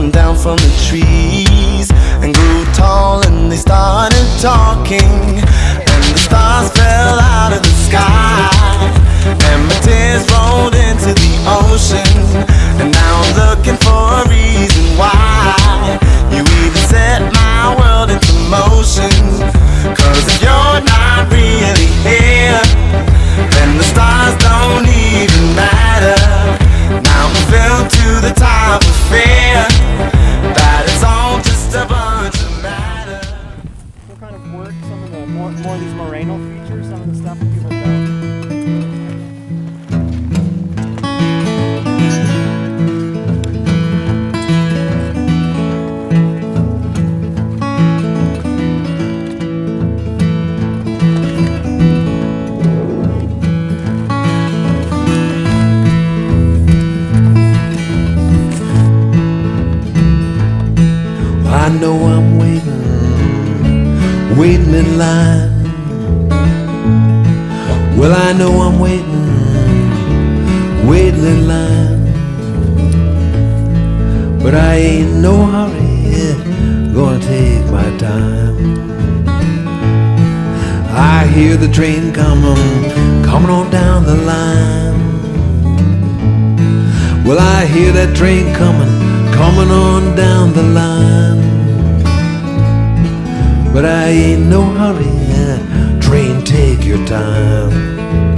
climbed down from the trees and grew tall and they started talking, and the stars fell out of the sky, and my tears rolled into the ocean, and now I'm looking for a reason why more, of these moraine features, some of the stuff line. Well, I know I'm waiting, waiting in line. But I ain't no hurry, gonna take my time. I hear the train coming, coming on down the line. Well, I hear that train coming, coming on down the line. But I ain't no hurry, train, take your time.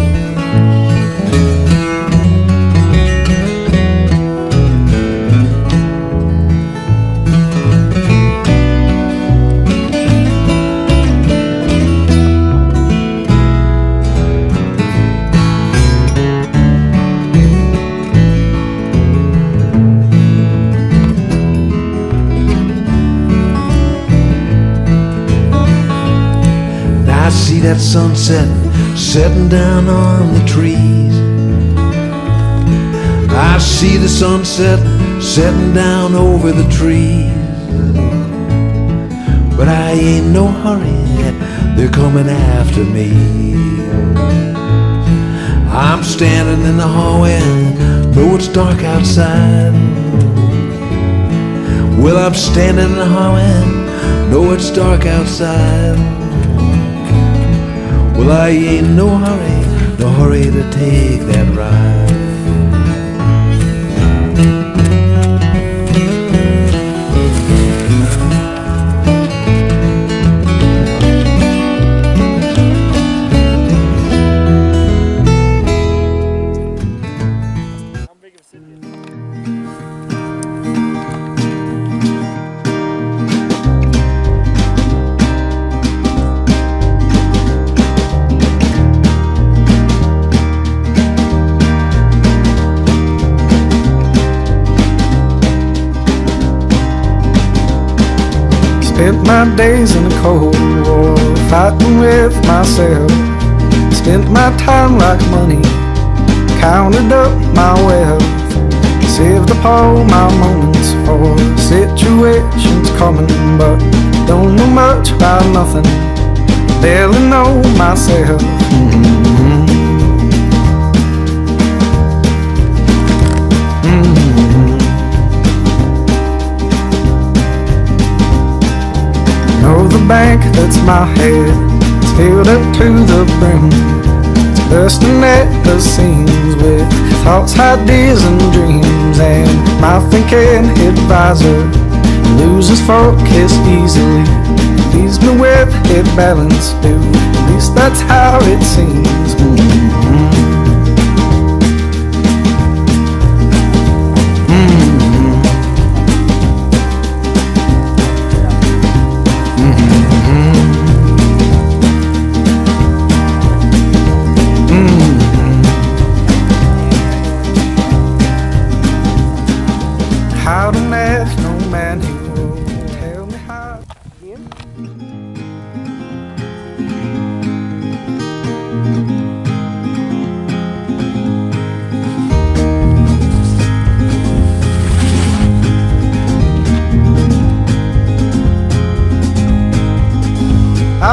That sunset setting down on the trees. I see the sunset setting down over the trees. But I ain't no hurry, they're coming after me. I'm standing in the hallway, though it's dark outside. Well, I'm standing in the hallway, though it's dark outside. Well, I ain't no hurry, no hurry to take that ride. Spent my days in the Cold War fighting with myself. Spent my time like money, counted up my wealth. Saved up all my moments for situations coming, but don't know much about nothing. Barely know myself. The bank that's my head, it's filled up to the brim. It's bursting at the seams with thoughts, ideas, and dreams. And my thinking advisor loses focus easily. Leaves me with it balanced, dude. At least that's how it seems. Mhm.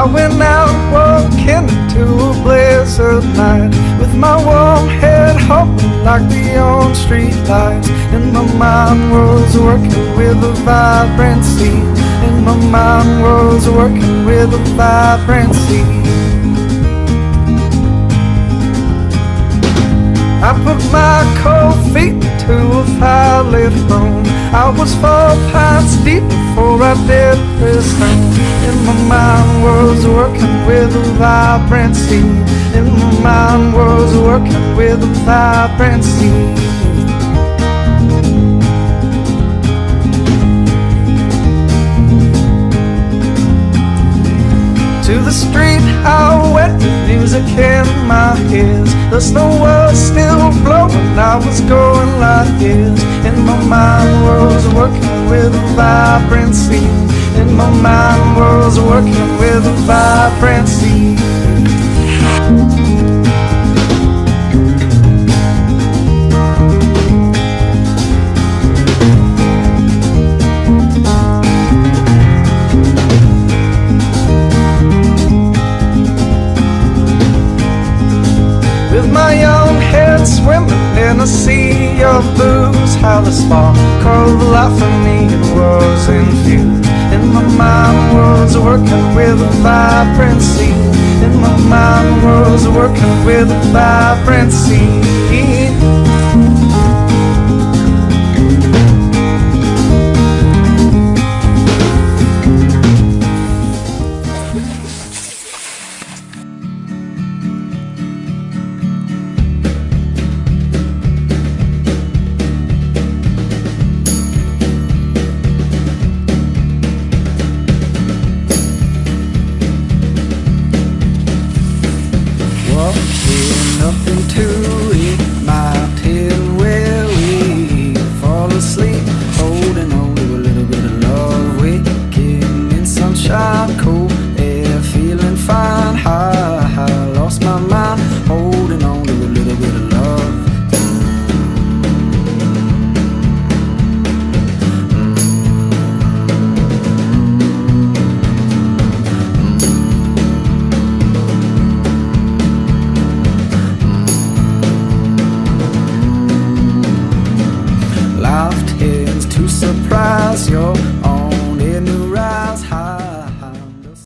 I went out walking into a blizzard night with my warm head humming like the on street lights. And my mind was working with a vibrancy. And my mind was working with a vibrancy. I put my cold feet into a firelit room. I was four pints deep before I did resume. And my mind was working with a vibrancy. In my mind was working with a vibrancy. To the street I went with music in my ears The snow was still blowing, I was going like this with a vibrancy. And my mind was working with a vibrancy booze How the life in me it was infused And my mind was working with a vibrancy. And my mind was working with a vibrancy